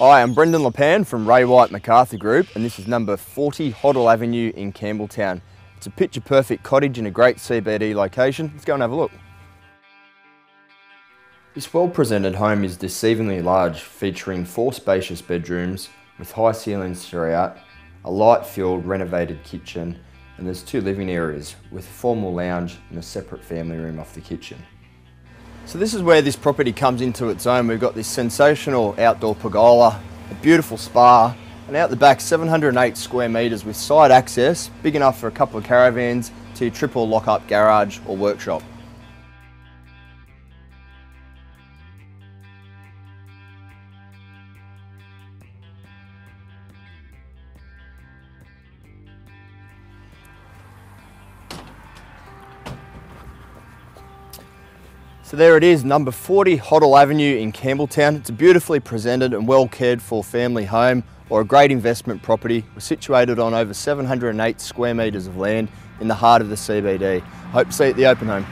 Hi, I'm Brendan Lappan from Ray White MacArthur Group and this is number 40 Hoddle Avenue in Campbelltown. It's a picture perfect cottage in a great CBD location. Let's go and have a look. This well presented home is deceivingly large, featuring four spacious bedrooms with high ceilings throughout, a light filled renovated kitchen, and there's two living areas with a formal lounge and a separate family room off the kitchen. So this is where this property comes into its own. We've got this sensational outdoor pergola, a beautiful spa, and out the back 708 square metres with side access, big enough for a couple of caravans to triple lock-up garage or workshop. So there it is, number 40 Hoddle Avenue in Campbelltown. It's a beautifully presented and well cared for family home or a great investment property. We're situated on over 708 square metres of land in the heart of the CBD. Hope to see you at the open home.